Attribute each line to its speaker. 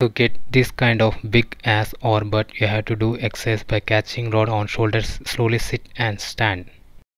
Speaker 1: To get this kind of big ass or butt you have to do exercise by catching rod on shoulders slowly sit and stand.